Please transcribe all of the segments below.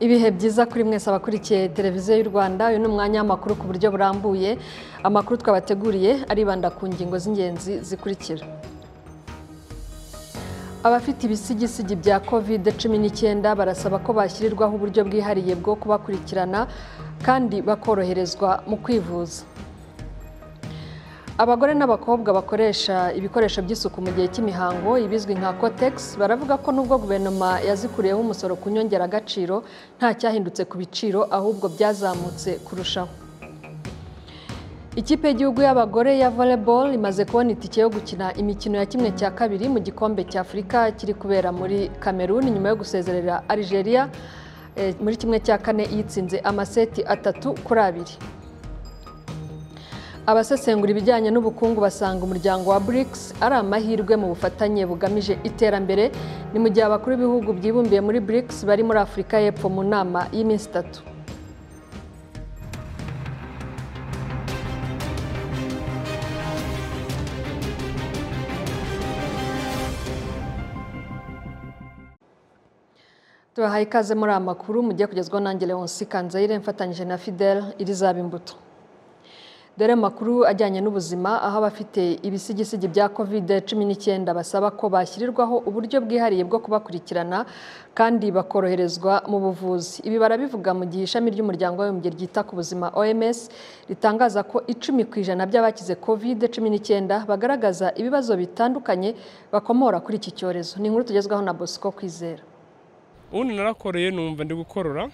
ibihe byiza kuri mwese abakurikiye televiziyo y'u rwanda? Uyu ni umwanya w'amakuru ku buryo burambuye. Amakuru twabateguriye aribanda ku ngingo z'ingenzi zikurikira. Abafite ibisigisigi bya covid cumi n'icyenda barasaba ko bashyirirwaho uburyo bwihariye bwo kubakurikirana kandi bakoroherezwa mu kwivuza. Abagore n'abakobwa bakoresha ibikoresho by'isuku mu gihe cy'imihango ibizwi nka cotex baravuga ko nubwo guverinoma yazikuriyeho umusoro ku nyongeragaciro nta cyahindutse ku biciro ahubwo byazamutse kurushaho. Ikipe y'igihugu y'abagore ya volleyball imaze kubona itike yo gukina imikino ya kimwe cya kabiri mu gikombe cya afurika kiri kubera muri cameroon nyuma yo gusezerera algeria muri kimwe cya kane yitsinze amaseti atatu kuri abiri. Abasesengura ibijyanye n'ubukungu basanga umuryango wa BRICS ari amahirwe mu bufatanye bugamije iterambere. Ni mu gihe abakuru b'ibihugu byibumbiye muri BRICS bari muri afurika y'epfo mu nama y'iminsi itatu. Tubahaye ikaze muri aya makuru mugiye kugezwaho nanjye Leonce Kanzayire mfatanyije na Fidel Irizaba imbuto dore amakuru ajyanye n'ubuzima aho abafite ibisigisigi bya covid cumi n'icyenda basaba ko bashyirirwaho uburyo bwihariye bwo kubakurikirana kandi bakoroherezwa mu buvuzi. Ibi barabivuga mu gihe ishami ry'umuryango w'abibumbye ryita ku buzima oms ritangaza ko icumi ku ijana by'abakize covid cumi n'icyenda bagaragaza ibibazo bitandukanye bakomora kuri iki cyorezo. Ni inkuru tugezwaho na bosco kwizera. Ubundi narakoreye numva ndi gukorora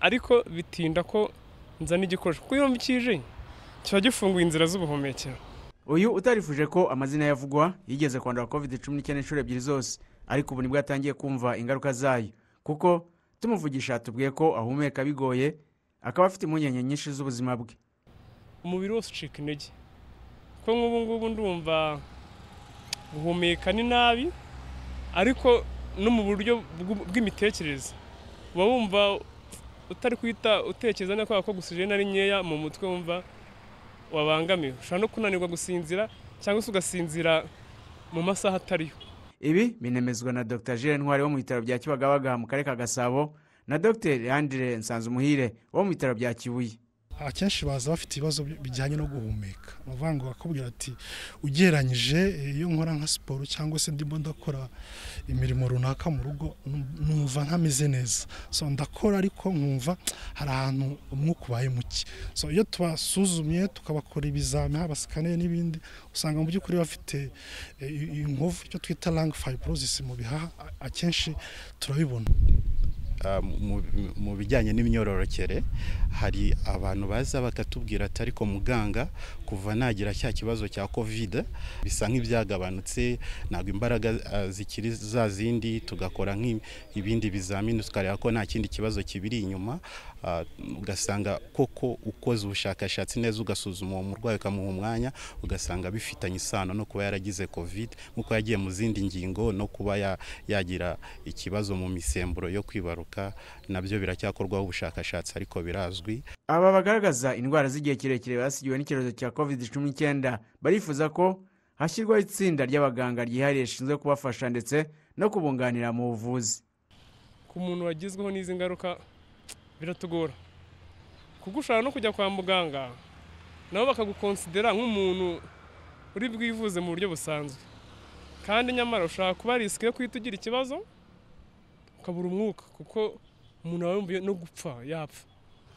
ariko bitinda ko nzana igikoresho kuko iyo mbikije kiba gifunguye inzira z'ubuhumekero. Uyu utarifuje ko amazina yavugwa yigeze kwandura covid cumi n'icyenda inshuro ebyiri zose. Ariko ubu ni bwo yatangiye kumva ingaruka zayo. Kuko tumuvugisha tubwiye ko ahumeka bigoye akaba afite impungenge nyinshi z'ubuzima bwe. Umubiri wose ucika intege. Kuko nk'ubu ngubu ndumva guhumeka ni nabi ariko no mu buryo bw'imitekerereze. Uba wumva utari kwita utekereza neza kubera ko ogisijeni ari nkeya mu mutwe wumva wabangamiwe. Ushobora no kunanirwa gusinzira cyangwa se ugasinzira mu masaha atariyo ibi binemezwa na dr. Jules ntwari wo mu bitaro bya kibagabaga mu karere ka gasabo na dr. Leandre nsanzumuhire wo mu bitaro bya kibuye. Akenshi baza bafite ibibazo bijyanye no guhumeka. Ukuvuga ngo bakubwira ati ugereranyije iyo nkora nka siporo cyangwa se ndimo ndakora imirimo runaka mu rugo numva ntameze neza. So ndakora ariko nkumva hari ahantu umwuka ubaye muke. So iyo tubasuzumye tukabakora ibizami haba sikaneri n'ibindi usanga mu by'ukuri bafite inkovu icyo twita langa fibrosis mu bihaha akenshi turabibona. Mu bijyanye n'imyororokere hari abantu baza bakatubwira ati ariko muganga kuva nagira cya kibazo cya kovide bisa nk'ibyagabanutse ntabwo imbaraga zikiri za zindi tugakora nk'ibindi bizamini tukareba ko nta kindi kibazo kibiri inyuma. Ugasanga koko ukoze ubushakashatsi neza ugasuzuma uwo murwayi ukamuha umwanya ugasanga bifitanye isano no kuba yaragize kovide nk'uko yagiye mu zindi ngingo no kuba yagira ikibazo mu misemburo yo kwibaruka na byo biracyakorwaho ubushakashatsi ariko birazwi. Aba bagaragaza indwara z'igihe kirekire basigiwe n'icyorezo cya covid cumi n'icyenda barifuza ko hashyirwaho itsinda ry'abaganga ryihariye rishinzwe kubafasha ndetse no kubunganira mu buvuzi. Ku muntu wagizweho n'izi ngaruka biratugora. Kuko ushobora no kujya kwa muganga nabo bakagukonsidera nk'umuntu uri bwivuze mu buryo busanzwe. Kandi nyamara ushobora kuba risike yo guhita ugira ikibazo ukabura umwuka kuko umuntu aba yumviye no gupfa yapfa.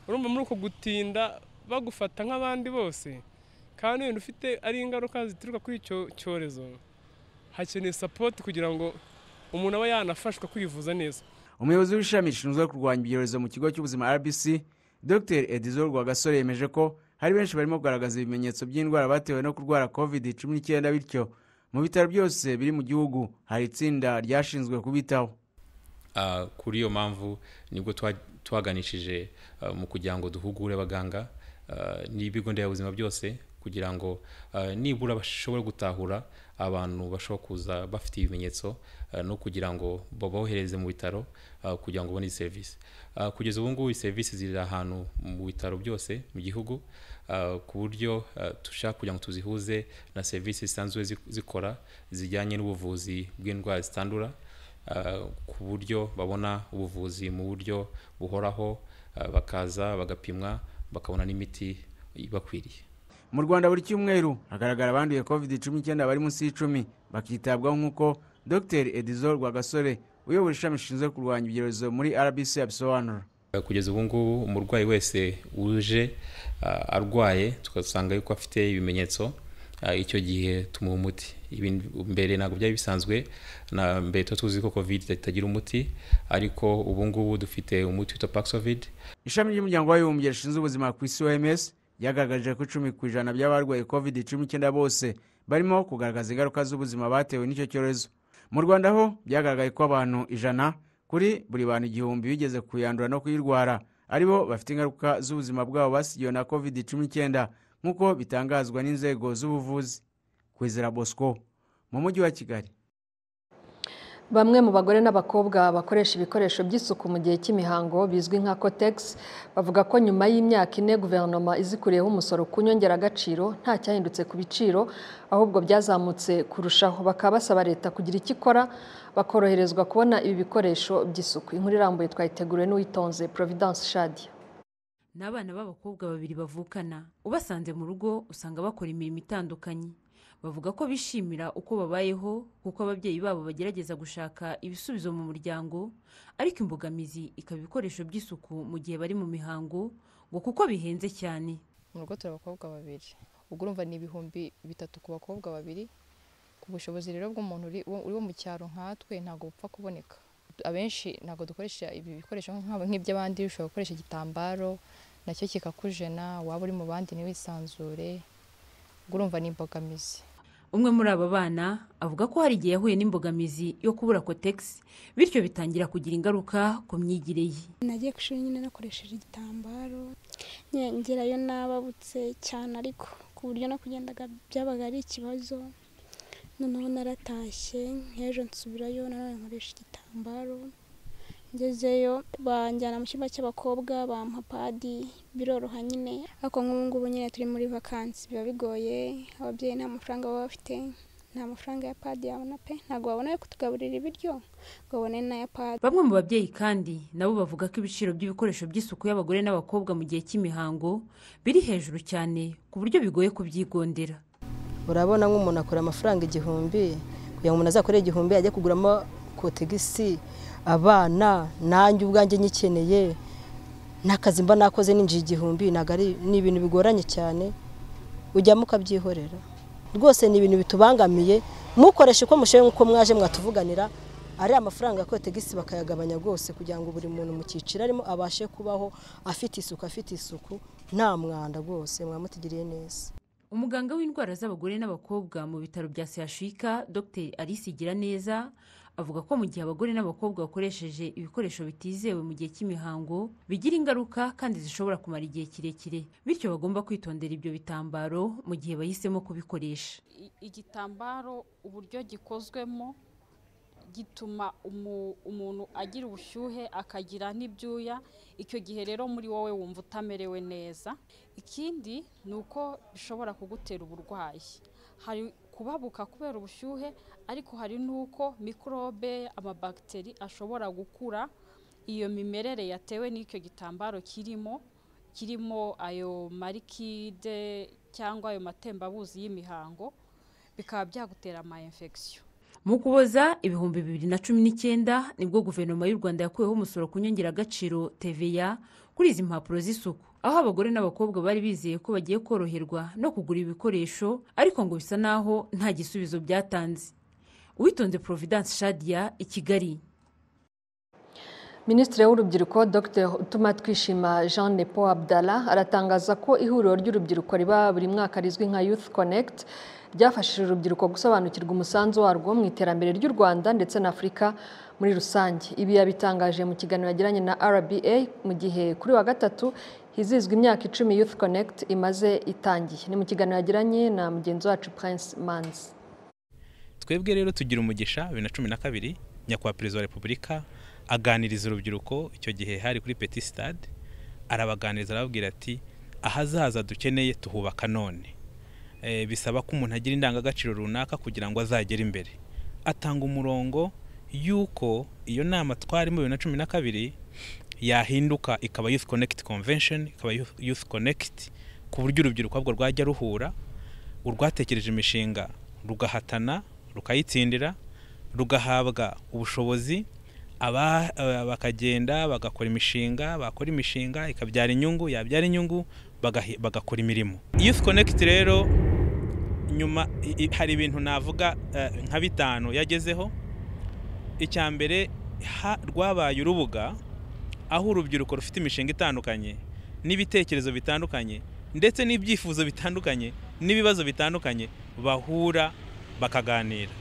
Urumva muri uko gutinda bagufata nk'abandi bose kandi wenda ufite ari ingaruka zituruka kuri icyo cyorezo hakeneye sapoti kugira ngo umuntu aba yanafashwa kwivuza neza. Umuyobozi w'ishami rishinzwe kurwanya ibyorezo mu kigo cy'ubuzima rbc dr. Edizo rwagasore yemeje ko hari benshi barimo kugaragaza ibimenyetso by'indwara batewe no kurwara covid cumi n'icyenda bityo mu bitaro byose biri mu gihugu hari itsinda ryashinzwe kubitaho. Kuri iyo mpamvu ni bwo twaganishije mu kugira ngo duhugure abaganga n'ibigo nderabuzima byose kugira ngo nibura bashobore gutahura abantu bashobora kuza bafite ibimenyetso no kugira ngo babohereze mu bitaro kugira ngo babone serivisi. Kugeza ubu ngubu serivisi ziri ahantu mu bitaro byose mu gihugu ku buryo dushaka kugira ngo tuzihuze na serivisi zisanzwe zikora zijyanye n'ubuvuzi bw'indwara zitandura ku buryo babona ubuvuzi mu buryo buhoraho uh, bakaza bagapimwa bakabona n'imiti ibakwiriye. Mu rwanda buri cyumweru hagaragara abanduye covid cumi n'icyenda bari munsi y'icumi bakitabwaho nk'uko dr. Edizo rwagasore uyobora ishami rishinzwe kurwanya ibyorezo muri rbc abisobanura. Kugeza ubu ngubu umurwayi wese uje arwaye tugasanga yuko afite ibimenyetso icyo gihe tumuha umuti. Mbere ntabwo byari bisanzwe na mbere tuba tuzi ko covid itagira umuti ariko ubu ngubu dufite umuti witwa paxovid. Ishami ry'umuryango w'abibumbye rishinzwe ubuzima ku isi oms ryagaragaje ko icumi ku ijana by'abarwaye covid cumi n'icyenda bose barimo kugaragaza ingaruka z'ubuzima batewe n'icyo cyorezo. Mu rwanda ho byagaragaye ko abantu ijana kuri buri bantu igihumbi bigeze kuyandura no kuyirwara ari bo bafite ingaruka z'ubuzima bwabo basigiwe na covid cumi n'icyenda nk'uko bitangazwa n'inzego z'ubuvuzi. Kwizera bosco mu mujyi wa kigali. Bamwe mu bagore n'abakobwa bakoresha ibikoresho by'isuku mu gihe cy'imihango bizwi nka cotex bavuga ko nyuma y'imyaka ine guverinoma izikuriyeho umusoro ku nyongeragaciro nta cyahindutse ku biciro ahubwo byazamutse kurushaho. Bakaba basaba leta kugira icyo ikora bakoroherezwa kubona ibi bikoresho by'isuku. Inkuru irambuye twayiteguriwe n'uwitonze providence shadia ni abana b'abakobwa babiri bavukana ubasanze mu rugo usanga bakora imirimo itandukanye. Bavuga ko bishimira uko babayeho kuko ababyeyi babo bagerageza gushaka ibisubizo mu muryango ariko imbogamizi ikaba ibikoresho by'isuku mu gihe bari mu mihango ngo kuko bihenze cyane. Mu rugo turi abakobwa babiri. Ubwo urumva ni ibihumbi bitatu ku bakobwa babiri. Ku bushobozi rero bw'umuntu uri wo mu cyaro nkatwe ntabwo bupfa kuboneka. Abenshi ntabwo dukoresha ibi bikoresho nk'iby'abandi ushobora gukoresha igitambaro na cyo kikakujena waba uri mu bandi ntiwisanzure urumva ni imbogamizi. Umwe muri aba bana avuga ko hari igihe yahuye n'imbogamizi yo kubura kotegisi bityo bitangira kugira ingaruka ku myigire ye. Nagiye ku ishuri nyine nakoresheje igitambaro ngerayo nababutse cyane ariko ku buryo no kugendaga byabaga ari ikibazo. Noneho naratashye nk'ejo nsubirayo nanone nkoresha igitambaro. Ngezeyo banjyana mu cyumba cy'abakobwa bampa padi biroroha nyine. Ariko nk'ubu ngubu nyine turi muri vakansi biba bigoye. Ababyeyi nta mafaranga baba bafite. Nta mafaranga ya padi yabona pe? Ntabwo babona yo kutugaburira ibiryo? Ngo babone n'aya padi. Bamwe mu babyeyi kandi nabo bavuga ko ibiciro by'ibikoresho by'isuku y'abagore n'abakobwa mu gihe cy'imihango biri hejuru cyane ku buryo bigoye kubyigondera. Urabona nk'umuntu akora amafaranga igihumbi kugira ngo umuntu azakore igihumbi ajye kuguramo kotegisi abana nanjye ubwanjye nyikeneye n'akazi mba nakoze ninjiye igihumbi ntabwo ari ni ibintu bigoranye cyane ujyamo ukabyihorera rwose ni ibintu bitubangamiye mukoresha uko mushoboye nk'uko mwaje mwatuvuganira ari amafaranga ya kotegisi bakayagabanya rwose kugira ngo buri muntu mu cyiciro arimo abashe kubaho afite isuku afite isuku nta mwanda rwose mwamutugiriye neza. Umuganga w'indwara z'abagore n'abakobwa mu bitaro bya sehashika dr. Alice neza avuga ko mu gihe abagore n'abakobwa bakoresheje ibikoresho bitizewe mu gihe cy'imihango bigira ingaruka kandi zishobora kumara igihe kirekire. Bityo bagomba kwitondera ibyo bitambaro mu gihe bahisemo kubikoresha. Igitambaro uburyo gikozwemo gituma umuntu agira ubushyuhe akagira n'ibyuya. Icyo gihe rero muri wowe wumva utamerewe neza. Ikindi ni uko bishobora kugutera uburwayi. Hari kubabuka kubera ubushyuhe ariko hari n'uko mikorobe amabagiteri ashobora gukura. Iyo mimerere yatewe n'icyo gitambaro kirimo kirimo ayo marikide cyangwa ayo matembabuzi y'imihango bikaba byagutera ama infection. Mu kuboza ibihumbi bibiri na cumi n'icyenda ni bwo guverinoma y'u rwanda yakuyeho umusoro ku nyongeragaciro TVA kuri izi mpapuro z'isuku. Aho abagore n'abakobwa bari bizeye ko bagiye koroherwa no kugura ibikoresho ariko ngo bisa naho nta gisubizo byatanze. Uwitonze providence shadia i kigali. Minisitiri w'urubyiruko dr. Utuma twishima jean nepo abdala aratangaza ko ihuriro ry'urubyiruko riba buri mwaka rizwi nka youth connect ryafashije urubyiruko gusobanukirwa umusanzu warwo mu iterambere ry'u rwanda ndetse na afurika muri rusange. Ibi yabitangaje mu kiganiro yagiranye na rba mu gihe kuri wa gatatu hizizwa imyaka icumi youth connect imaze itangiye. Ni mu kiganiro yagiranye na mugenzi wacu prince manzi. Twebwe rero tugira umugisha bibiri na cumi na kabiri nyakubahwa perezida wa repubulika aganiriza urubyiruko icyo gihe hari kuri peti sitade arabaganiriza arababwira ati ahazaza dukeneye tuhubaka none. Bisaba ko umuntu agira indangagaciro runaka kugira ngo azagere imbere. Atanga umurongo yuko iyo nama twarimo bibiri na cumi na kabiri yahinduka ikaba youth connect convention ikaba Youth- connect ku buryo urubyiruko ahubwo rwajya ruhura urwatekereje imishinga rugahatana rukayitsindira rugahabwa ubushobozi aba bakagenda bagakora imishinga bakora imishinga ikabyara inyungu yabyara inyungu bagakora imirimo. Youth connect rero nyuma hari ibintu navuga eh, nka bitanu yagezeho. Icya mbere rwabaye urubuga aho urubyiruko rufite imishinga itandukanye n'ibitekerezo bitandukanye ndetse n'ibyifuzo bitandukanye n'ibibazo bitandukanye bahura bakaganira.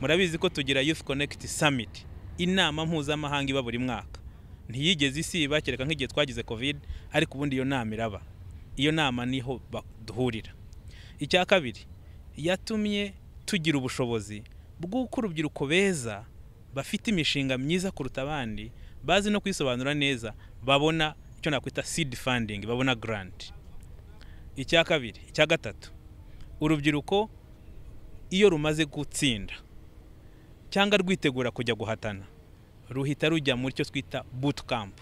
Murabizi ko tugira youth connect summit inama mpuzamahanga iba buri mwaka. Ntiyigeze isiba kereka nk'igihe twagize covid ariko ubundi iyo nama iraba. Iyo nama ni ho duhurira icya kabiri yatumye tugira ubushobozi bw'uko urubyiruko beza bafite imishinga myiza kuruta abandi bazi no kwisobanura neza babona icyo nakwita seed funding babona grant. Icya kabiri icya gatatu urubyiruko iyo rumaze gutsinda cyangwa rwitegura kujya guhatana ruhita rujya muri cyo twita boot camp.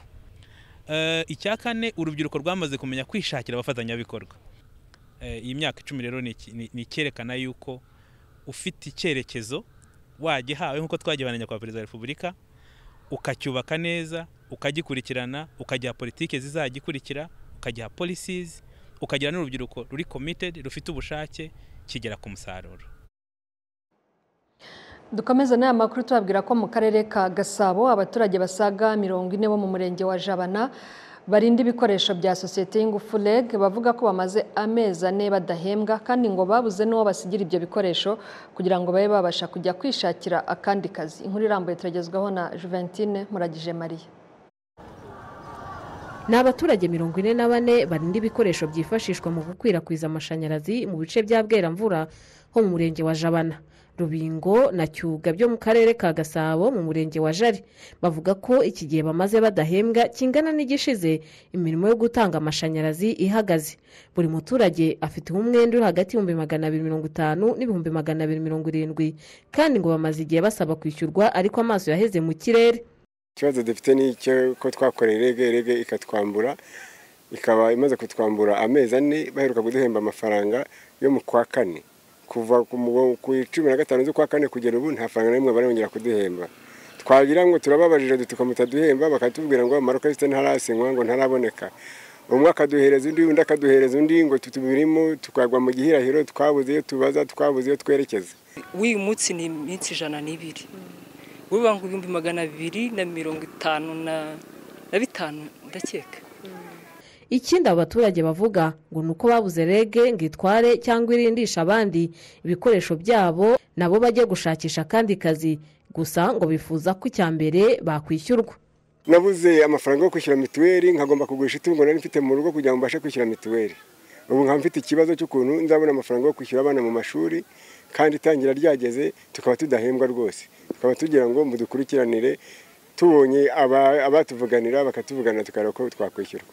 Eh, icya kane urubyiruko rwamaze kumenya kwishakira abafatanyabikorwa. Eh, iyi myaka icumi rero ni icyerekana yuko ufite icyerekezo wagihawe nk'uko twagiharanira kwa perezida wa repubulika ukacyubaka neza ukagikurikirana ukagiha politiki zizagikurikira ukagiha policies ukagira n'urubyiruko ruri committed rufite ubushake kigera ku musaruro. Dukomeze n'aya makuru tubabwira ko mu karere ka gasabo abaturage basaga mirongo ine bo mu murenge wa jabana barinda ibikoresho bya sosiyete y'ingufu reg bavuga ko bamaze amezi ane badahembwa kandi ngo babuze n'uwo basigira ibyo bikoresho kugira ngo babe babasha kujya kwishakira akandi kazi. Inkuru irambuye turagezwaho na juventine muragije mariya. Ni abaturage mirongo ine na bane barinda ibikoresho byifashishwa mu gukwirakwiza amashanyarazi mu bice bya bweramvura ho mu murenge wa jabana. Rubingo na cyuga byo mu karere ka gasabo mu murenge wa jari. Bavuga ko iki gihe bamaze badahembwa kingana n'igishize imirimo yo gutanga amashanyarazi ihagaze. Buri muturage afite umwenda uri hagati y'ibihumbi magana abiri mirongo itanu n'ibihumbi magana abiri mirongo irindwi kandi ngo bamaze igihe basaba kwishyurwa ariko amaso yaheze mu kirere. Ikibazo dufite ni icyo ko twakoreye rege rege ikatwambura ikaba imaze kutwambura amezi ane baheruka kuduhemba amafaranga yo mu kwa kane. Kuva ku cumi na gatanu z'ukwa kane kugera ubu nta faranga na rimwe barongera kuduhemba twagira ngo turababajije dutuka mutaduhemba bakatubwira ngo amarokasite ntarasinywa ngo ntaraboneka. Umwe akaduhereza undi undi akaduhereza undi ngo tutubirimo tukagwa mu gihirahiro twabuze iyo tubaza twabuze iyo twerekeza w'uyu munsi ni iminsi ijana n'ibiri. Wiba ngo ibihumbi magana abiri na mirongo itanu na bitanu ndakeka. Ikindi abo baturage bavuga ngo ni uko babuze rege ngo itware cyangwa irindisha abandi ibikoresho byabo nabo bajye gushakisha akandi kazi. Gusa ngo bifuza ko icya mbere bakwishyurwa. Nabuze amafaranga yo kwishyura mituweli nkagomba kugurisha itungo nari mfite mu rugo kugira ngo mbashe kwishyura mituweli. Ubu nkaba mfite ikibazo cy'ukuntu nzabona amafaranga yo kwishyura abana mu mashuri kandi itangira ryageze tukaba tudahembwa rwose. Tukaba tugira ngo mudukurikiranire tubonye aba- abatuvuganira bakatuvuganira tukareba ko twakwishyurwa.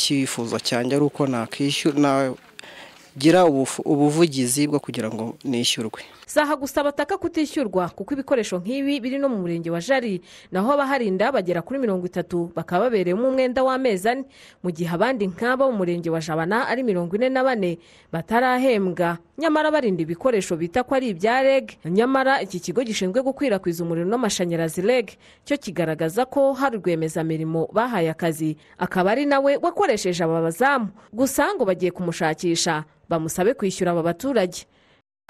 Icyifuzo cyanjye ari uko nagira ubuvugizi bwo kugira ngo nishyurwe. Saha gusa bataka kutishyurwa kuko ibikoresho nk'ibi biri no mu murenge wa jari naho abaharinda bagera kuri mirongo itatu bakaba babereyemo umwenda w'amezi ane. Mu gihe abandi nk'abo mu murenge wa jabana ari mirongo ine na bane batarahembwa. Nyamara barinda ibikoresho bita ko ari ibya reg nyamara iki kigo gishinzwe gukwirakwiza umuriro n'amashanyarazi reg cyo kigaragaza ko hari rwiyemezamirimo bahaye akazi. Akaba ari nawe wakoresheje aba bazamu. Gusa ngo bagiye kumushakisha bamusabe kwishyura aba baturage.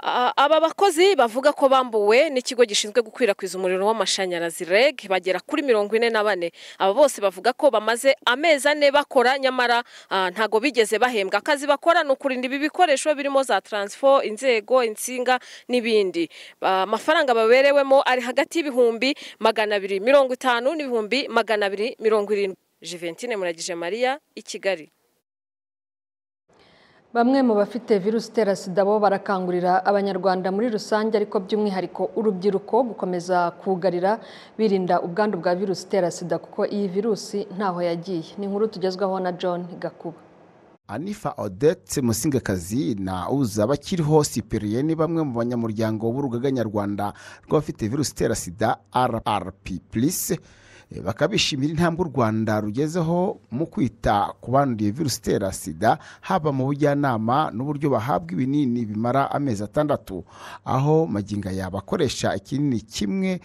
Aba bakozi bavuga ko bambuwe n'ikigo gishinzwe gukwirakwiza umuriro w'amashanyarazi reg bagera kuri mirongo ine na bane. Aba bose bavuga ko bamaze amezi ane bakora nyamara ntago bigeze bahembwa. Akazi bakora ni ukurinda ibi bikoresho birimo za taransifo inzego insinga n'ibindi. Amafaranga baberewemo ari hagati y'ibihumbi magana abiri mirongo itanu n'ibihumbi magana abiri mirongo irindwi. Jiventine muragije mariya i kigali. Bamwe mu bafite virusi itera sida bo barakangurira abanyarwanda muri rusange ariko by'umwihariko urubyiruko gukomeza kugarira birinda ubwandu bwa virusi itera sida kuko iyi virusi ntaho yagiye. Ni inkuru tugezwaho na John Gakuba. Anifa odette musingakazi na uza bakiriho sipiriye ni bamwe mu banyamuryango b'urugaga nyarwanda rw'abafite virusi itera sida rrp plus. Bakaba bishimira intambwe u rwanda rugezeho mu kwita ku banduye virusi itera sida haba mu bujyanama n'uburyo bahabwa ibinini bimara amezi atandatu. Aho magingo yaba akoresha ikinini kimwe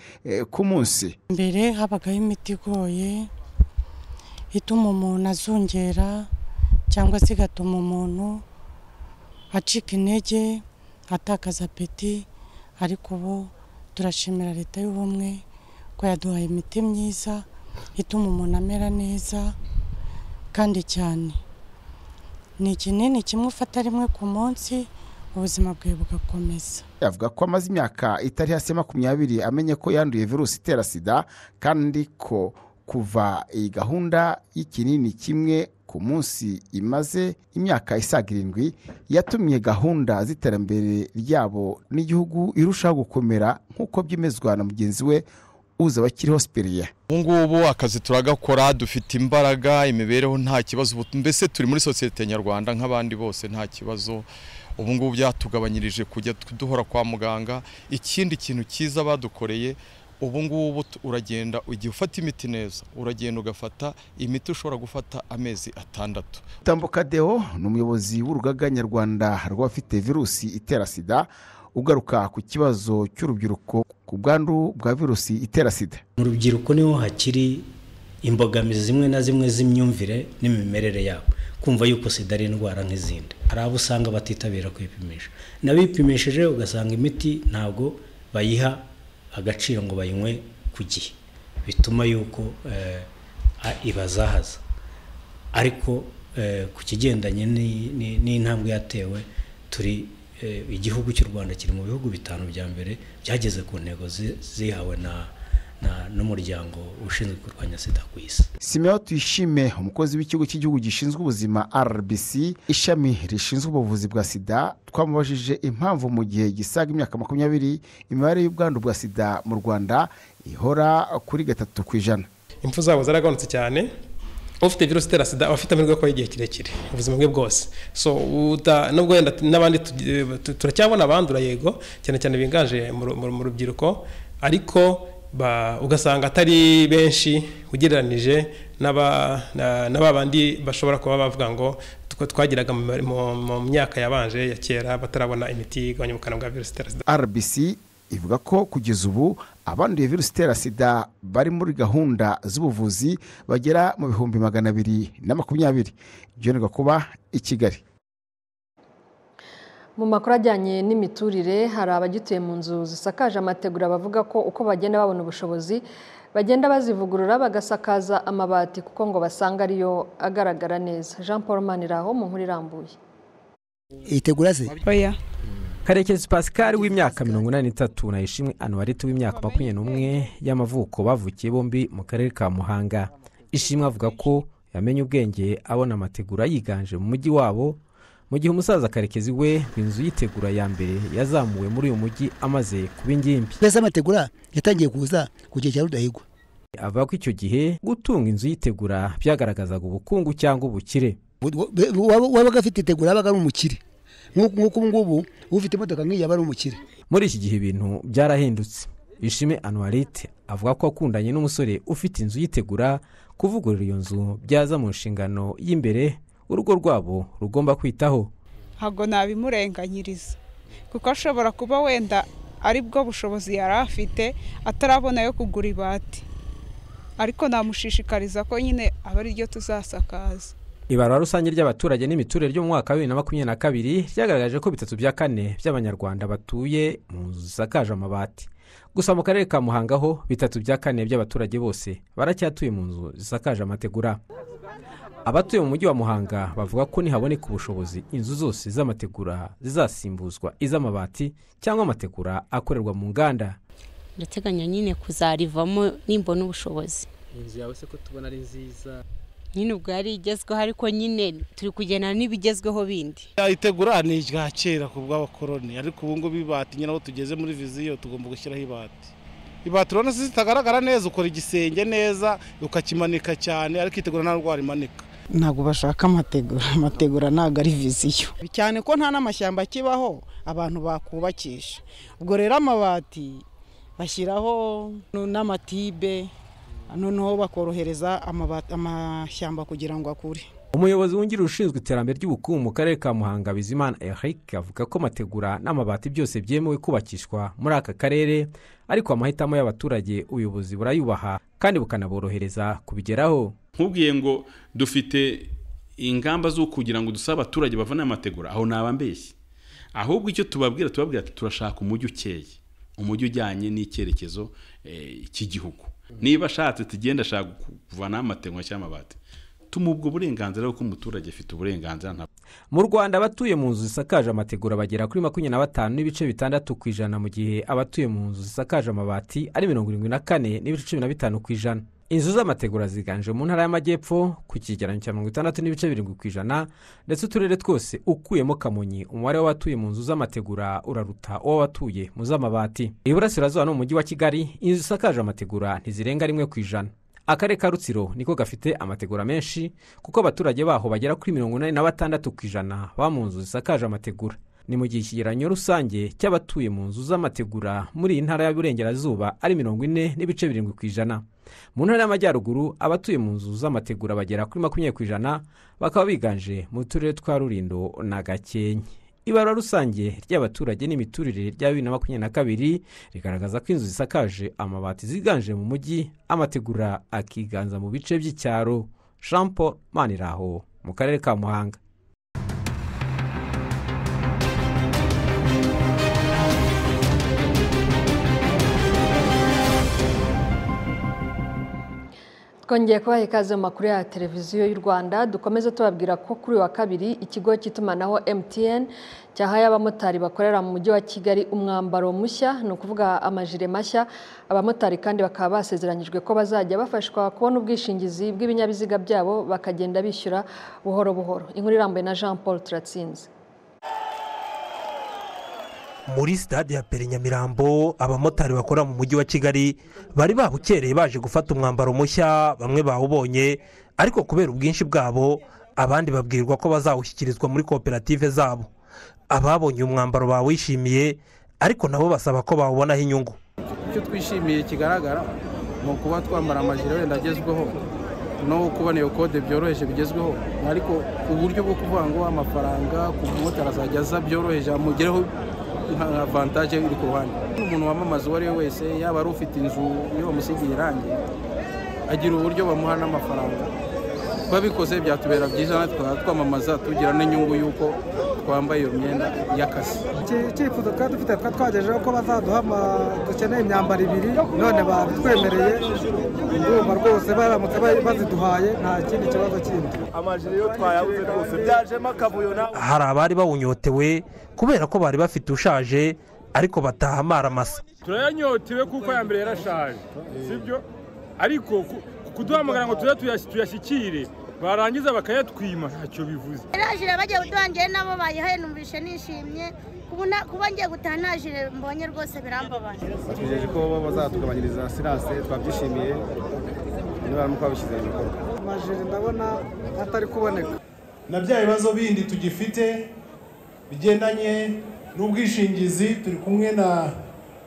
ku munsi. Mbere habagaho imiti igoye ituma umuntu azungera cyangwa se igatuma umuntu acika intege atakaza apeti ariko ubu turashimira leta y'ubumwe ko yaduhaye imiti myiza ituma umuntu amera neza kandi cyane. Ni ikinini kimwe ufata rimwe ku munsi ubuzima bwawe bugakomeza. Avuga ko amaze imyaka itari hasi ya makumyabiri amenye ko yanduye virusi itera sida kandi ko kuva iyi gahunda y'ikinini kimwe ku munsi imaze imyaka isaga irindwi yatumye gahunda z'iterambere ryabo n'igihugu irushaho gukomera nk'uko byemezwa na mugenzi we uza bakiriho sipiriya ubu ngubu akazi turagakora dufite imbaraga imibereho nta kibazo mbese turi muri sosiyete nyarwanda nk'abandi bose nta kibazo. Ubu ngubu byatugabanyirije kujya duhora kwa muganga. Ikindi kintu cyiza badukoreye ubu ngubu uragenda igihe ufata imiti neza uragenda ugafata imiti ushobora gufata amezi atandatu. Tambuka deo ni umuyobozi w'urugaga nyarwanda rw'abafite virusi itera sida. Ugaruka ku kibazo cy'urubyiruko ku bwandu bwa virusi itera sida. Mu rubyiruko ni ho hakiri imbogamizi zimwe na zimwe z'imyumvire n'imimerere yabo. Kumva yuko sida ari indwara nk'izindi. Hari abo usanga batitabira kwipimisha n'abipimishije ugasanga imiti ntabwo bayiha agaciro ngo bayinywe ku gihe. Bituma yuko ibazahaza ariko ku kigendanye n'intambwe yatewe turi igihugu cy'u rwanda kiri mu bihugu bitanu bya mbere byageze ku ntego zihawe n'umuryango ushinzwe kurwanya sida ku isi. Simeho tuyishime umukozi w'ikigo cy'igihugu gishinzwe ubuzima rbc ishami rishinzwe ubuvuzi bwa sida twamubajije impamvu mu gihe gisaga imyaka makumyabiri imibare y'ubwandu bwa sida mu rwanda ihora kuri gatatu ku ijana. Impfu zabo zaragabanutse cyane. Ufite virusi itera sida aba afite amahirwe yo kubaho igihe kirekire ubuzima bwe bwose. So nubwo wenda n'abandi turacyabona abandura yego cyane cyane biganje mu rubyiruko ariko ugasanga atari benshi ugereranije n'aba bandi bashobora kuba bavuga ngo twagiraga mu myaka yabanje ya kera batarabona imiti igabanya ubukana bwa virusi itera sida. Rbc ivuga ko kugeza ubu abanduye virusi itera sida bari muri gahunda z'ubuvuzi bagera mu bihumbi magana abiri na makumyabiri. Byongerwa kuba i kigali. Mu makuru ajyanye n'imiturire hari abagituye mu nzu zisakaje amategura bavuga ko uko bagenda babona ubushobozi bagenda bazivugurura bagasakaza amabati kuko ngo basanga ariyo agaragara neza. Jean paul maniraho mu nkuru irambuye itegura ze? Oya. Karekezi pascal w'imyaka mirongo inani n'itatu na ishimwe anuwarite w'imyaka makumyabiri n'umwe y'amavuko bavukiye bombi mu karere ka muhanga. Ishimwe avuga ko yamenye ubwenge abona amategura yiganje mu mujyi wabo. Mu gihe umusaza karekezi we inzu yitegura ya mbere yazamuwe muri uyu mujyi amaze kuba ingimbi. Mbese amategura yatangiye kuza ku gihe cya rudahigwa. Avuga ko icyo gihe gutunga inzu yitegura byagaragazaga ubukungu cyangwa ubukire. Wabaga afite itegura yabaga ari umukire. Nk'uko ubu ngubu ufite imodoka nk'iyi aba ari umukire. Muri iki gihe ibintu byarahindutse. Ishime anuwarite avuga ko akundanye n'umusore ufite inzu yitegura kuvugurura iyo nzu byaza mu nshingano y'imbere urugo rwabo rugomba kwitaho. Ntabwo nabimurenganyiriza kuko ashobora kuba wenda ari bwo bushobozi yari afite atarabona yo kugura ibati. Ariko namushishikariza ko nyine aba ari ryo tuzasakaza. Ibarura rusange ry'abaturage n'imiturire ryo mu mwaka wa bibiri na makumyabiri na kabiri ryagaragaje ko bitatu bya kane by'abanyarwanda batuye mu nzu zisakaje amabati. Gusa mu karere ka muhanga ho bitatu bya kane by'abaturage bose baracyatuye mu nzu zisakaje amategura. Abatuye mu mujyi wa muhanga bavuga ko nihaboneka ubushobozi inzu zose z'amategura zizasimbuzwa iz'amabati cyangwa amategura akorerwa mu nganda. Ndateganya nyine kuzarivamo nimbona ubushobozi. Inzu yawe se ko tubona ari nziza? Nyine ubwo yari igezweho ariko nyine turi kugendana n'ibigezweho bindi. Itegura ni irya kera ku bw'abakoroni ariko ubu ngubu ibati nyine aho tugeze muri viziyo tugomba gushyiraho ibati. Ibati urabona zitagaragara neza ukora igisenge neza ukakimanika cyane ariko itegura nta ndwara imanika. Ntabwo bashaka amategura amategura ntabwo ari viziyo. Cyane ko nta n'amashyamba akibaho abantu bakubakisha. Ubwo rero amabati bashyiraho n'amatibe. Noneho bakorohereza amashyamba kugira ngo akure. Umuyobozi wungirije ushinzwe iterambere ry'ubukungu mu karere ka muhanga bizimana eric avuga ko amategura n'amabati byose byemewe kubakishwa muri aka karere ariko amahitamo y'abaturage ubuyobozi burayubaha kandi bukanaborohereza kubigeraho. Nkubwiye ngo dufite ingamba zo kugira ngo dusabe abaturage bavane amategura aho naba mbeshye. Ahubwo icyo tubabwira tubabwira ati turashaka umujyi ukeye. Umujyi ujyanye n'icyerekezo cy'igihugu. Niba ashatse tugenda ashaka kuvanaho amategura cyangwa amabati. Tumubwa uburenganzira kuko umuturage afite uburenganzira mu rwanda abatuye mu nzu zisakaje amategura bagera kuri makumyabiri na batanu n'ibice bitandatu ku ijana mu gihe abatuye mu nzu zisakaje amabati ari mirongo irindwi na kane n'ibice cumi na bitanu ku ijana. Inzu z'amategura ziganje mu ntara y'amajyepfo ku kigereranyo cya mirongo itandatu n'ibice birindwi ku ijana ndetse uturere twose ukuyemo kamonyi umubare w'abatuye mu nzu z'amategura uraruta uw'abatuye mu z'amabati. Iburasirazuba no mu mujyi wa kigali inzu zisakaje amategura ntizirenga rimwe ku ijana. Akarere ka rutsiro niko gafite amategura menshi kuko abaturage baho bagera kuri mirongo inani na batandatu ku ijana baba mu nzu zisakaje amategura. Ni mu gihe ikigereranyo rusange cy'abatuye mu nzu z'amategura muri iyi ntara y'uburengerazuba ari mirongo ine n'ibice birindwi ku ijana. Mu ntara y'amajyaruguru abatuye mu nzu z'amategura bagera kuri makumyabiri ku ijana bakaba biganje mu turere twa rurindo na gakenke. Ibara rusange ry'abaturage n'imiturire rya bibiri na makumyabiri na kabiri rigaragaza ko inzu zisakaje amabati ziganje mu mujyi amategura akiganza mu bice by'icyaro. Jean paul maniraho mu karere ka muhanga. Twongeye kubaha ikaze mu makuru ya televiziyo y'u rwanda dukomeze tubabwira ko kuri wa kabiri ikigo cy'itumanaho mtn cyahaye abamotari bakorera mu mujyi wa kigali umwambaro mushya. Ni ukuvuga amajire mashya. Abamotari kandi bakaba basezeranyijwe ko bazajya bafashwa kubona ubwishingizi bw'ibinyabiziga byabo bakagenda bishyura buhoro buhoro. Inkuru irambuye na jean paul turatsinze. Muri sitade ya peri nyamirambo abamotari bakora mu mujyi wa kigali bari babukereye baje gufata umwambaro mushya bamwe bawubonye ariko kubera ubwinshi bwabo abandi babwirwa ko bazawushyikirizwa muri koperative zabo. Ababonye uyu mwambaro bawishimiye ariko nabo basaba ko bawubonaho inyungu. Icyo twishimiye kigaragara ni ukuba twambara amajire wenda agezweho no kubona iyo kode byoroheje bigezweho ariko uburyo bwo kuvuga ngo amafaranga ku mumotari azajya aza byoroheje amugereho nka avantaje iri ku ruhande. Umuntu wamamaza uwo ari we wese yaba ari ufite inzu iyo bamusigiye irangi agira uburyo bamuha n'amafaranga. Babikoze byatubera byiza natwe twamamaza tugira n'inyungu y'uko twambaye iyo myenda y'akazi. Icyifuzo twari dufite twari twagejejeho ko bazaduha dukeneye imyambaro ibiri none babitwemereye ndumva rwose baramutse baziduhaye nta kindi kibazo kindi. Amajire yo twayabuze rwose. Byajemo akavuyo nawe hari abari bawunyotewe kubera ko bari bafite ushaje ariko bataha amaramasa turayanyotewe kuko aya mbere yarashaje sibyo? Ariko kuduhamagara ngo tuze tuyashyikire barangiza bakayatwima ntacyo bivuze. Jire bagiye kuduhangira nabo bayihaye numvise nishimye. Kuba ngiye gutaha nta jire mbonye rwose birambabaje batwijeje ko bazatugabanyiriza sirase twabyishimiye. Nibaramuka babishyize mu bikorwa. Amajire ndabona atari kuboneka. Na bya bibazo bindi tugifite bigendanye n'ubwishingizi turi kumwe na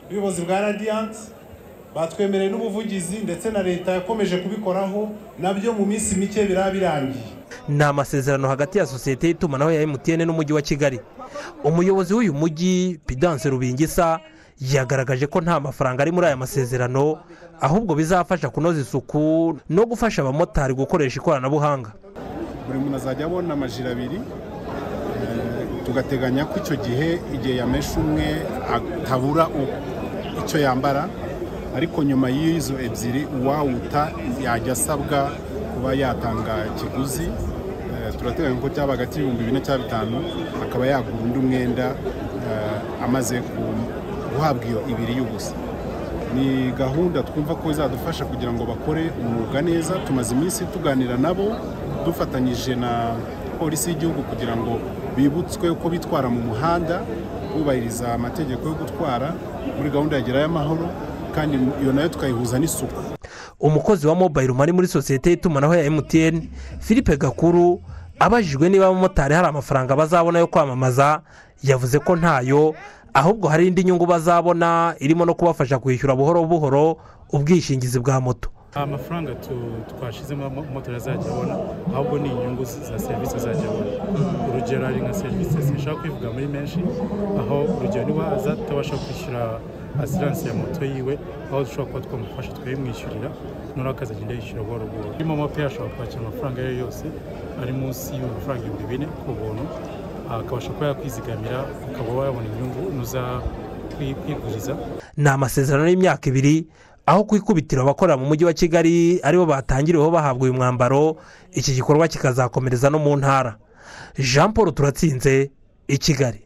ubuyobozi bwa radiyanti batwemereye n'ubuvugizi ndetse na leta yakomeje kubikoraho na byo mu minsi mike biraba birangiye. Ni amasezerano hagati ya sosiyete y'itumanaho ya emutiyene n'umujyi wa kigali. Umuyobozi w'uyu mujyi pidanse rubingisa yagaragaje ko nta mafaranga ari muri aya masezerano ahubwo bizafasha kunoza isuku no gufasha abamotari gukoresha ikoranabuhanga. Buri muntu azajya abona amajire abiri tugateganya ko icyo gihe igihe yameshe umwe atabura icyo yambara ariko nyuma y'izo ebyiri uwawuta yajya asabwa kuba yatanga ikiguzi. Turateganya ko cyaba hagati y'ibihumbi bine cyangwa bitanu akaba yagura undi mwenda amaze guhabwa iyo ibiri y'ubusa. Ni gahunda twumva ko izadufasha kugira ngo bakore umwuga neza tumaze iminsi tuganira nabo dufatanyije na polisi y'igihugu kugira ngo bibutswe uko bitwara mu muhanda bubahiriza amategeko yo gutwara. Muri gahunda ya gerayo amahoro kandi iyo na yo tukayihuza n'isuku. Umukozi wa mobayiro mari muri sosiyete y'itumanaho ya emutiyeni philippe gakuru abajijwe niba abamotari hari amafaranga bazabona yo kwamamaza yavuze ko ntayo ahubwo hari indi nyungu bazabona irimo no kubafasha kwishyura buhoro buhoro ubwishingizi bwa moto. Amafaranga twashyizemo moto azajya abona ahubwo ni inyungu za serivisi azajya abona urugero hari nka serivisi zishaka kwivuga muri menshi aho urugero niba aza atabasha kwishyura asiranse ya moto yiwe aho dushobora kuba twamufasha tukayimwishyurira noneho akazagenda yishyura buhoro buhoro. Kuri momo peyi ashobora kwakira amafaranga ayo yose ari munsi y'amafaranga ibihumbi bine ku buntu. Akabasha kuba yakwizigamira ukaba wabona inyungu nuza kwiguriza. Ni amasezerano y'imyaka ibiri aho ku ikubitiro abakorera mu mujyi wa kigali ari bo batangiriweho bahabwa uyu mwambaro iki gikorwa kikazakomereza no mu ntara. Jean paul turatsinze i kigali.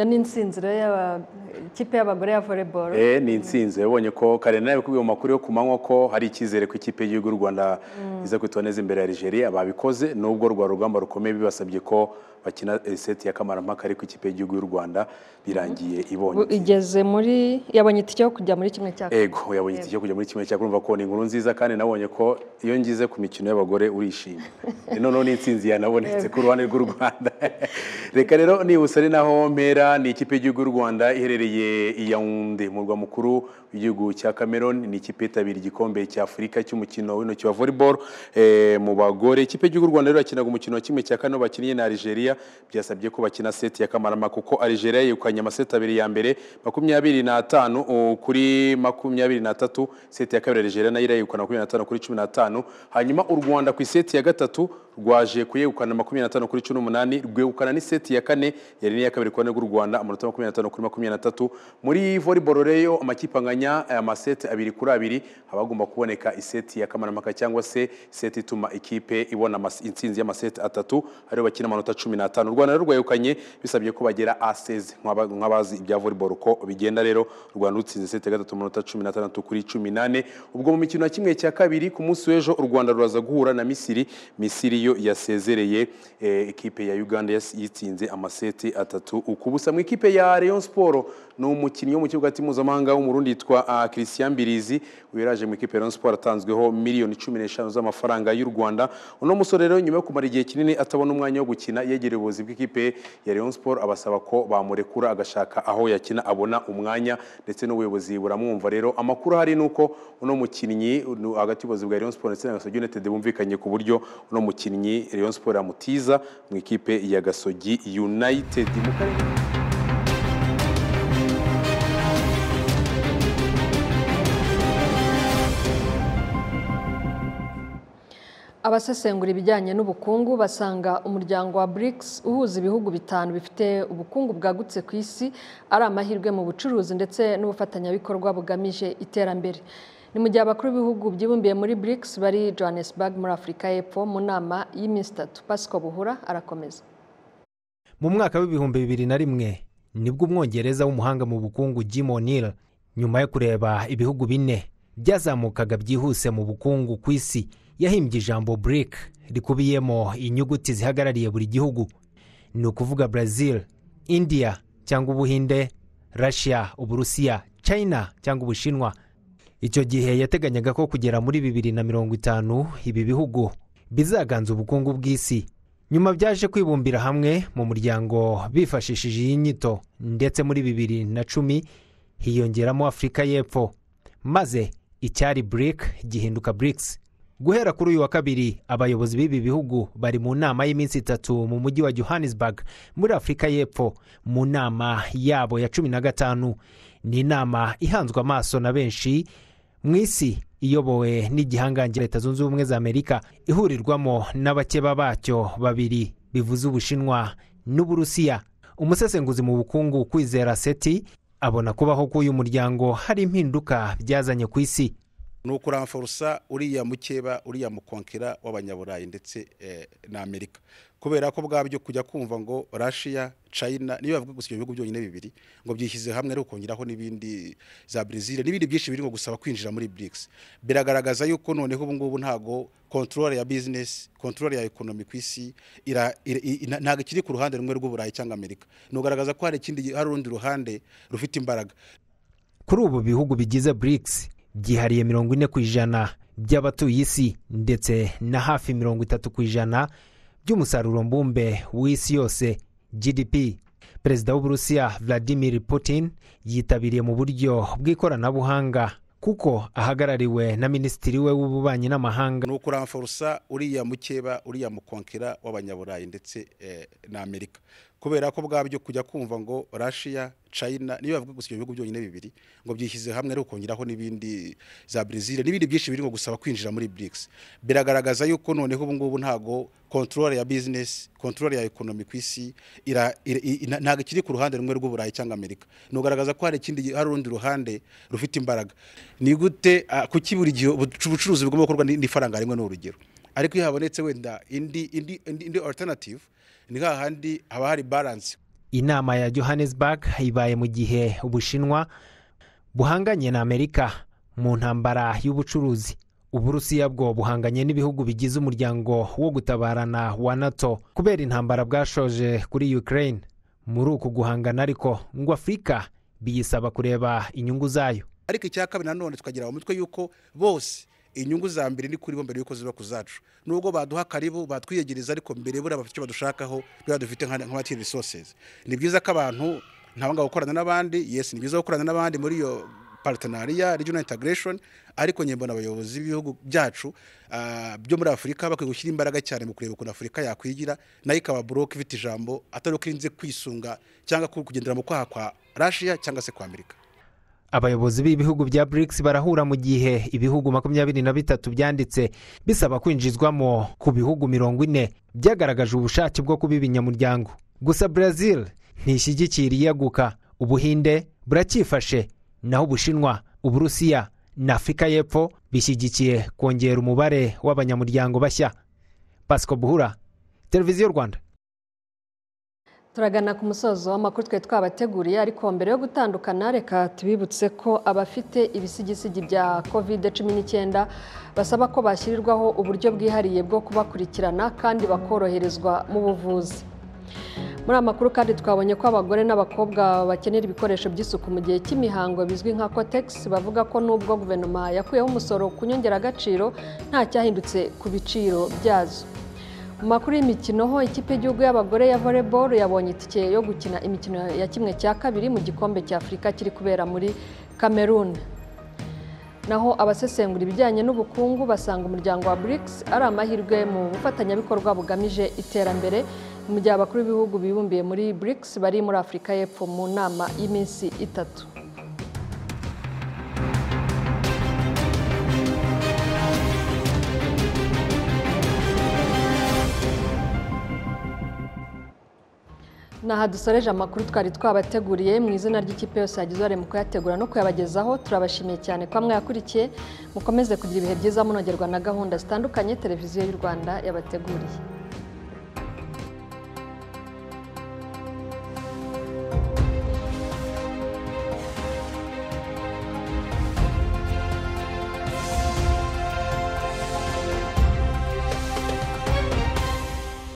Iyo ni insinzi rero y'amakipe y'abagore ya voleboro Eh, ni intsinzi ubonye ko kare nawe kubwiye mu makuru yo ku manywa ko hari icyizere ko ikipe y'igihugu y'u rwanda iza kwitwa neza imbere ya Algeria. Babikoze nubwo rwa rugamba rukomeye bibasabye ko bakina eh, seti ya kamarampaka ariko ikipe y'igihugu y'u rwanda birangiye ibonye Ubu igeze muri yabonye itike yo kujya muri kimwe cya kane. Ego yabonye itike yo kujya muri kimwe cya urumva ko ni inkuru nziza kandi nabonye ko iyo ngize ku mikino y'abagore urishima Eh, noneho n'intsinzi yanabonetse ku ruhande rw'u rwanda. Reka rero nibutse ari naho mpera ni ikipe y'igihugu y'u rwanda iherereye i yaounde mu murwa mukuru w'igihugu cya cameroon ni ikipe yitabira igikombe cya afurika cy'umukino w'intoki wa volleyball. Eh, mu bagore ikipe y'igihugu rwanda rero yakinaga umukino wa kimwe cya kane bakinnye na algeria. Byasabye ko bakina seti ya kamarama kuko algeria yegukanye amaseti abiri ya mbere makumyabiri n'atanu kuri makumyabiri n'atatu seti ya kabiri algeria na yo irayegukana makumyabiri n'atanu kuri cumi n'atanu. Hanyuma u rwanda ku iseti ya gatatu rwaje kuyegukana makumyabiri n'atanu kuri cumi n'umunani rwegukana n'iseti ya kane yari n'iya kabiri ku ruhande rw'u rwanda amanota makumyabiri n'atanu kuri makumyabiri n'atatu. Muri volleyball rero amakipe anganya amaseti abiri kuri abiri haba hagomba kuboneka iseti ya kamarampaka cyangwa se iseti ituma ikipe ibona intsinzi y'amaseti atatu ariyo bakina amanota cumi n'atanu. U rwanda rwegukanye bisabye ko bagera aseze nk'aba- nk'abazi ibya volleyball uko bigenda rero u rwanda rutsinze seti ya gatatu amanota cumi n'atandatu kuri cumi n'ane. Ubwo mu mikino ya kimwe cya kabiri ku munsi w'ejo u rwanda ruraza guhura na misiri. Misiri yo yasezereye eh, ikipe ya uganda yitsinze amaseti atatu. Ku busa mu ikipe ya rayon sport ni umukinnyi wo mu kibuga mpuzamahanga w'umurundi yitwa ah, christian mbirizi uyu yaraje mu ikipe rayon sport atanzweho miliyoni cumi n'eshanu z'amafaranga y'u rwanda. Uno musore rero nyuma yo kumara igihe kinini atabona umwanya wo gukina yegereye ubuyobozi bw'ikipe ya rayon sport abasaba ko bamurekura agashaka aho yakina abona umwanya ndetse n'ubuyobozi buramwumva. Rero amakuru ahari ni uko uno mukinnyi hagati y'ubuyobozi bwa rayon sport ndetse na gasogi united bumvikanye ku buryo uno mukinnyi rayon sport yamutiza mu ikipe ya gasogi united. Mu karere abasesengura ibijyanye n'ubukungu basanga umuryango wa BRICS uhuza ibihugu bitanu bifite ubukungu bwagutse ku isi ari amahirwe mu bucuruzi ndetse n'ubufatanyabikorwa bugamije iterambere. Ni mu gihe abakuru b'ibihugu byibumbiye muri BRICS bari Johannesburg muri Afurika y'Epfo mu nama y'iminsi itatu Pasco Buhura arakomeza. Mu mwaka w'ibihumbi bibiri na rimwe ni bwo umwongereza w'umuhanga mu bukungu jim o'neill nyuma yo kureba ibihugu bine byazamukaga byihuse mu bukungu ku isi. Yahimbye ijambo bric rikubiyemo inyuguti zihagarariye buri gihugu. Ni ukuvuga brazil india cyangwa ubuhinde russia uburusiya china cyangwa ubushinwa. Icyo gihe yateganyaga ko kugera muri bibiri na mirongo itanu ibi bihugu bizaganza ubukungu bw'isi. Nyuma byaje kwibumbira hamwe mu muryango bifashishije iyi nyito ndetse muri bibiri na cumi hiyongeramo afurika y'epfo. Maze icyari bric gihinduka brics. Guhera kuri uyu wa kabiri abayobozi b'ibi bihugu bari mu nama y'iminsi itatu mu mujyi wa johannesburg muri afurika y'epfo mu nama yabo ya cumi na gatanu. Ni inama ihanzwe amaso na benshi mu isi iyobowe n'igihangange leta zunze ubumwe za amerika ihurirwamo n'abakeba bacyo babiri bivuze ubushinwa n'uburusiya. Umusesenguzi mu bukungu kwizera seti abona kubaho k'uyu muryango hari impinduka byazanye ku isi. Ni ukuramforusa uriya mukeba uriya mukonkera w'abanyaburayi ndetse na amerika kubera ko bwabyo kujya kumva ngo rashiya china niyo bavuga gusa ibyo bihugu byonyine bibiri ngo byishyize hamwe ariko kongeraho n'ibindi za brezil n'ibindi byinshi biri ngo gusaba kwinjira muri brics. Biragaragaza yuko noneho ubu ngubu ntabwo kontorore ya bizinesi kontorore ya ekonomi ku isi ntabwo ikiri ku ruhande rumwe rw'uburayi cyangwa amerika. Ni ugaragaza ko hari ikindi hari urundi ruhande rufite imbaraga. Kuri ubu bihugu bigize brics byihariye mirongo ine ku ijana by'abatuye isi ndetse na hafi mirongo itatu ku ijana by'umusaruro mbumbe w'isi yose gdp perezida w'uburusiya vladimir putin yitabiriye mu buryo bw'ikoranabuhanga kuko ahagarariwe na minisitiri we w'ububanyi n'amahanga. Ni ukuramforusa uriya mukeba uriya mukonkera w'abanyaburayi ndetse na amerika kubera ko bwabyo kujya kumva ngo rashiya china niyo bavuga gusa ibyo bihugu byonyine bibiri ngo byishyize hamwe ariko kongeraho n'ibindi za brezil n'ibindi byinshi biri ngo gusaba kwinjira muri brics. Biragaragaza yuko noneho ubu ngubu ntabwo kontorore ya bizinesi kontorore ya ekonomi ku isi ntabwo ikiri ku ruhande rumwe rw'uburayi cyangwa amerika. Ni ugaragaza ko hari ikindi hari urundi ruhande rufite imbaraga. Ni gute kuki buri gihe ubucuruzi bugomba gukorwa n'ifaranga rimwe ni urugero? Ariko iyo habonetse wenda indi indi indi alternative ni hahandi haba hari balance. Inama ya johannesburg ibaye mu gihe ubushinwa buhanganye na amerika mu ntambara y'ubucuruzi. Uburusiya bwo buhanganye n'ibihugu bigize umuryango wo gutabarana wa nato kubera intambara bwashoje kuri ukraine. Muri uku guhangana ariko ngo afurika biyisaba kureba inyungu zayo. Ariko icya kabiri nanone tukagira mu mutwe y'uko bose inyungu za mbere ni kuri bo mbere y'uko ziba ku zacu. Nubwo baduha karibu batwiyegereza ariko mbere buriya bafite icyo badushaho biba dufite nka materi resources. Ni byiza ko abantu ntabanga gukorana n'abandi yesi ni byiza gukorana n'abandi muri iyo partenariya regional integration ariko nyembona abayobozi b'ibihugu byacu byo muri afurika bakwiye gushyira imbaraga cyane mu kureba ukuntu afurika yakwigira na yo ikaba buroke ifite ijambo atari uko irinze kwisunga cyangwa kugendera mu kwaha kwa rashiya cyangwa se kwa amerika. Abayobozi b'ibihugu bya brics barahura mu gihe ibihugu makumyabiri na bitatu byanditse bisaba kwinjizwamo ku bihugu mirongo ine. Byagaragaje ubushake bwo kuba ibinyamuryango gusa brazil ntishyigikira iyaguka ubuhinde buracyifashe naho ubushinwa uburusiya na afurika y'epfo bishyigikiye kongera umubare w'abanyamuryango bashya. Pasiko buhura televiziyo rwanda. Turagana ku musozo w'amakuru twe twabateguriye ariko mbere yo gutandukana reka tubibutse ko abafite ibisigisigi bya kovide cumi n'icyenda basaba ko bashyirirwaho uburyo bwihariye bwo kubakurikirana kandi bakoroherezwa mu buvuzi. Muri aya makuru kandi twabonye ko abagore n'abakobwa bakenera ibikoresho by'isuku mu gihe cy'imihango bizwi nka kotegisi bavuga ko nubwo guverinoma yakuyeho umusoro ku nyongeragaciro nta cyahindutse ku biciro byazo. Mu makuru y'imikino ho ikipe y'igihugu y'abagore ya volleyball yabonye itike yo gukina imikino ya kimwe cya kabiri mu gikombe cya afurika kiri kubera muri cameroon. Naho abasesengura ibijyanye n'ubukungu basanga umuryango wa BRICS ari amahirwe mu bufatanyabikorwa bugamije iterambere. Mu gihe abakuru b'ibihugu bibumbiye muri BRICS bari muri afurika y'epfo mu nama y'iminsi itatu. Aha dusoreje amakuru twari twabateguriye mu izina ry'ikipe yose yagize uruhare mu kuyategura no kuyabagezaho turabashimiye cyane ko mwayakurikiye mukomeze kugira ibihe byiza munogerwa na gahunda zitandukanye televiziyo y'u rwanda yabateguriye.